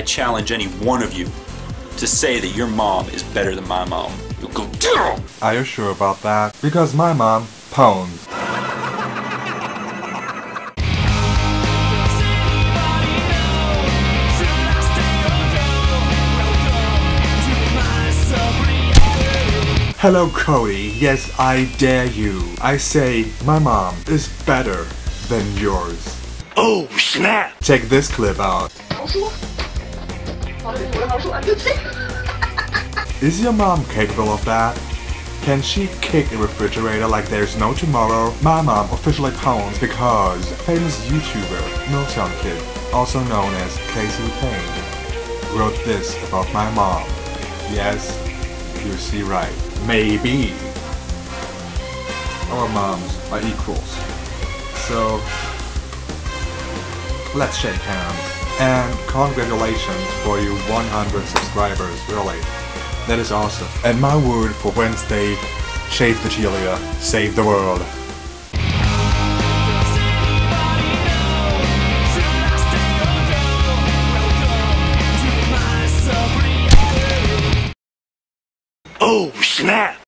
I challenge any one of you to say that your mom is better than my mom. You'll go, "Damn!" Are you sure about that? Because my mom pwned. Hello Cody, yes I dare you. I say my mom is better than yours. Oh, snap! Check this clip out. Is your mom capable of that? Can she kick a refrigerator like there's no tomorrow? My mom officially pwns because famous YouTuber Milton Kid, also known as Casey Payne, wrote this about my mom. Yes, you see right. Maybe. Our moms are equals. So, let's shake hands. And congratulations for you 100 subscribers, really. That is awesome. And my word for Wednesday, shave the Chelia, save the world. Oh, snap!